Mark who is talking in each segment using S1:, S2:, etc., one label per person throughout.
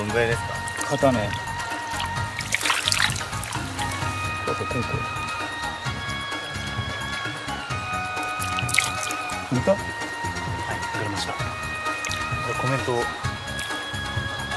S1: 肩どんぐらいですか？
S2: 肩ね肩こうこう見た
S1: はいわかりました。コメント。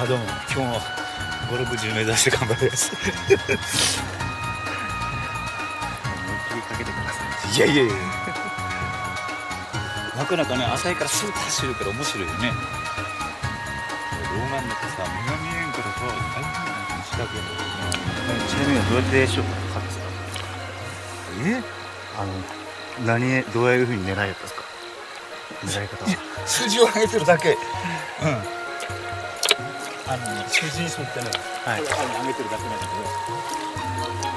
S1: あどうも。今日もゴルフ10目指して頑張ります。思いっきりかけてください。いやいやいや。なかなかね浅いからスーッと走るから面白いよね100円ちなみにどうやって勝負したんですか？え？あの何どういうふうに狙いやったんですか？狙い方
S2: 数字を上げてるだけ。うん。あの主人層ってね、
S1: はい、
S2: 上げてるだけなんだけど。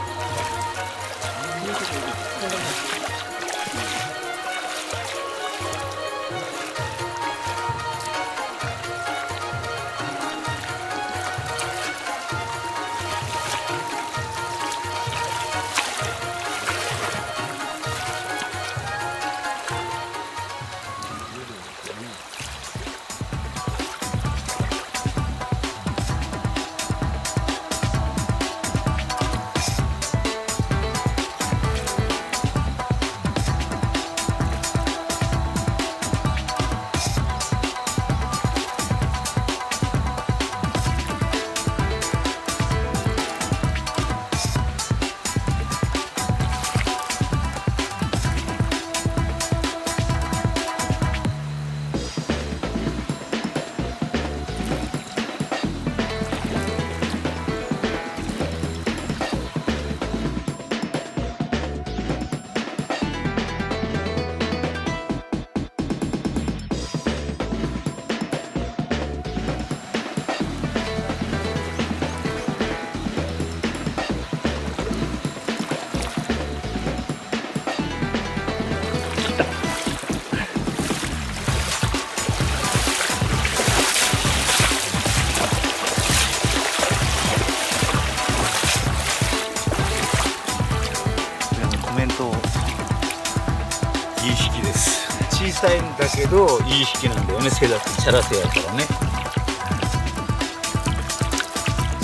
S1: さいんだけどいい引きなんだよね。背だってチャラ背やからね。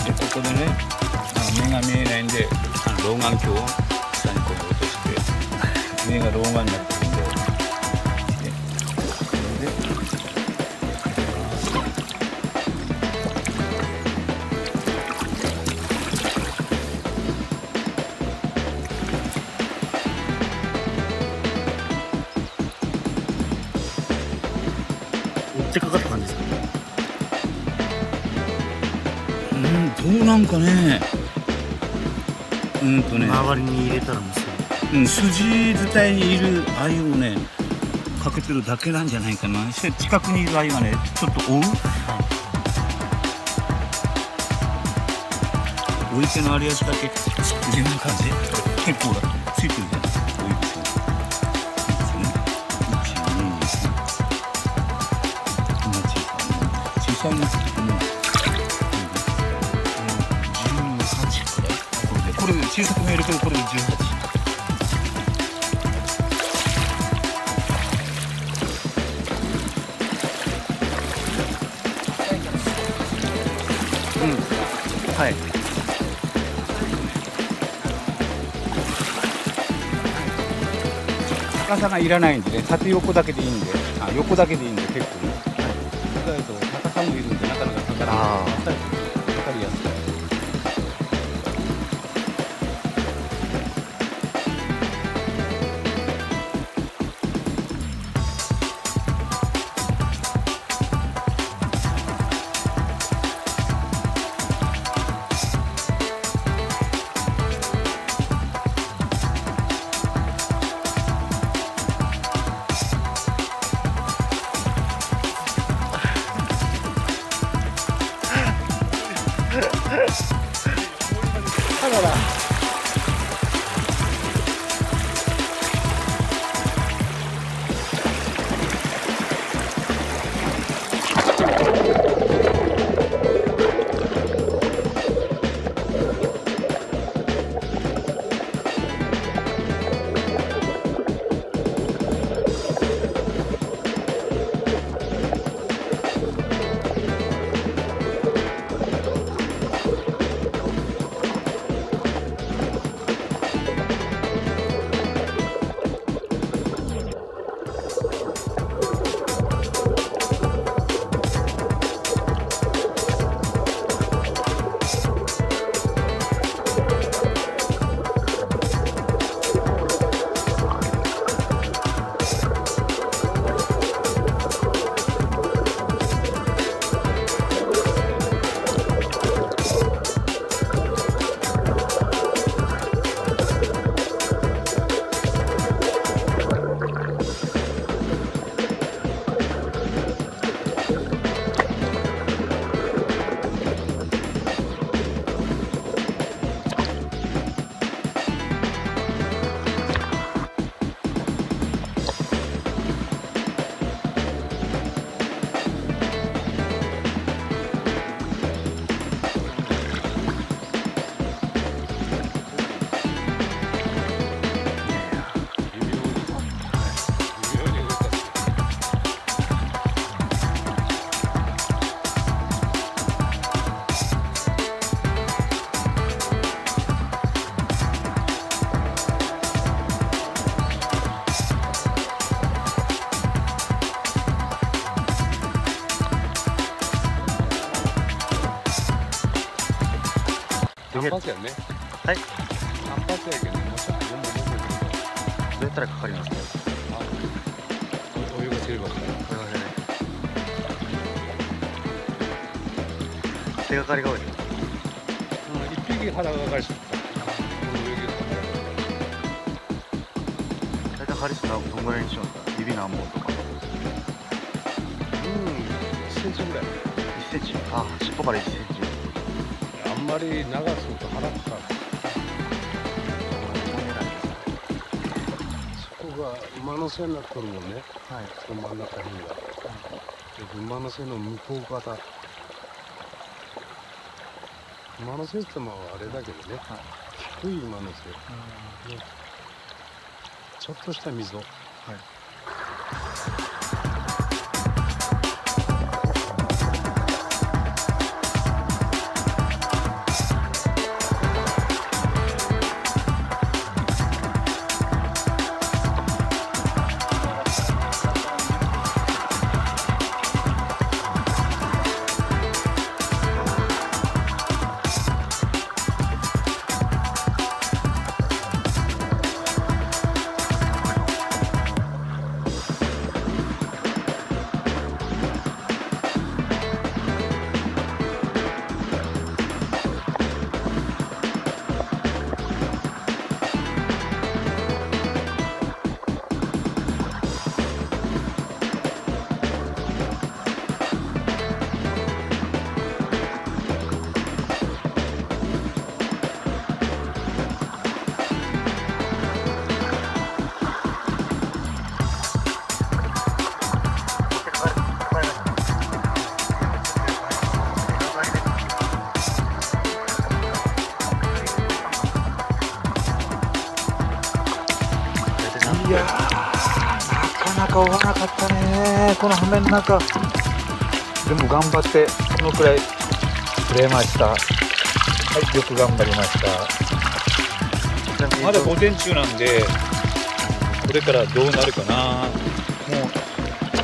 S1: でここでねあの目が見えないんであの老眼鏡を下にこう落として目が老眼になってなんかね。うんとね。
S2: 周りに入れたらもうす
S1: う。ん、筋伝いにいる鮎をねかけてるだけなんじゃないかな。近くにいる鮎がねちょっと追う、追い手のあり足だけこんな感じ結構だついてるじゃんれでこれで小さく見えるけどこれで18はい。高さがいらないんでね、縦横だけでいいんで、あ横だけでいいんで結構ね。はい。だと高さもいるんでなかなかかからない。
S3: 発やね。
S2: はい。
S3: 単発やけどもうちょっとどんどんど
S2: うやったらかかりますか
S3: お湯がせれば
S2: これはね手がかりが多い
S3: うん一匹腹がかりしとったこの泳ぎが
S2: 大体針数どん。ぐらいにしますか指何本とか
S3: うん。1センチぐらい。
S2: 1センチ。あ尻尾から1センチ
S3: まり長くすると腹かかるそこが馬の背になっとるもんね。
S2: はい。
S3: その真ん中辺が、で馬の背の向こう側馬の背ってもあれだけどね、低い馬の背、ちょっとした溝。
S1: いこの羽目の中でも頑張ってこのくらい釣れました。はいよく頑張りました。まだ午前中なんでこれからどうなるかな。もう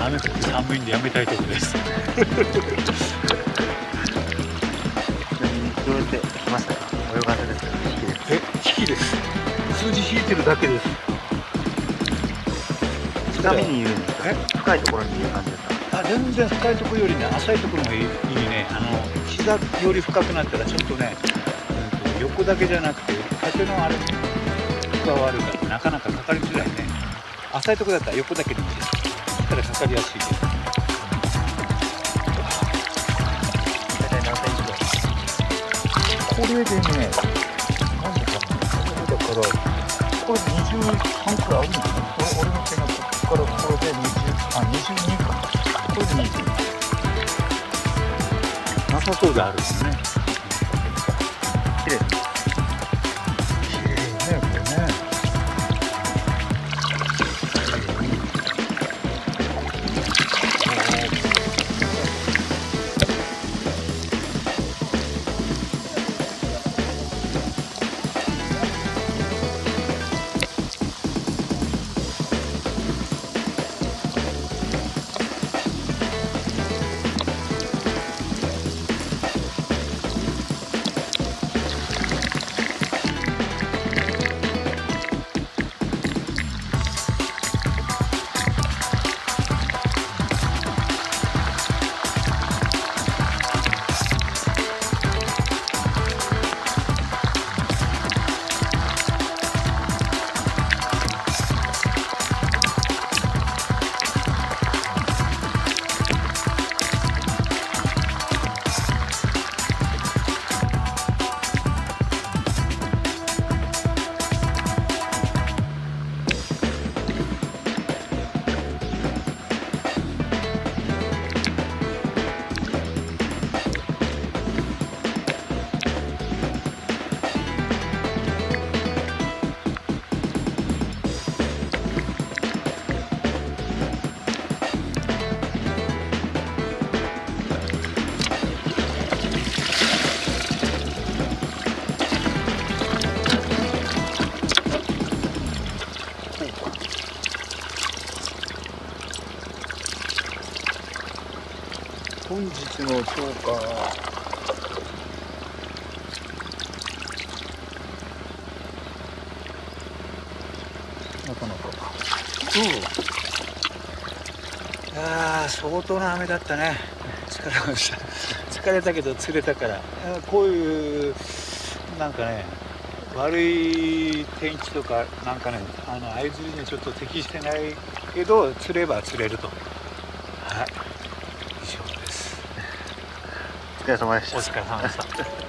S1: 雨降って寒いんでやめたいところです。
S2: ちなみにどうやって来ました？か泳がせです。
S1: え引きです。数字引いてるだけです。
S2: 深みにいるんですか？
S1: え？
S2: 深いところにいる感じですか
S1: あ全然深いところよりね浅いところがいいね。あの膝より深くなったらちょっとね、うんと横だけじゃなくて縦のあれが悪いからなかなかかかりづらいね。浅いところだったら横だけでいいですそしたらかかりやすいです
S2: 大体何センチぐらい
S1: これでねなんだかなだからこれ23くらいあるんだね俺俺の手がここからこれで20あ22か。これで20なさそうであるんですね。
S2: 綺麗。です
S1: そうか。なかなか。うん。ああ、相当な雨だったね。疲れました。疲れたけど釣れたから。こういう、なんかね、悪い天気とか、なんかね、あの、相釣りにちょっと適してないけど、釣れば釣れると。
S2: 疲れ様でした。
S1: お疲れ様でした。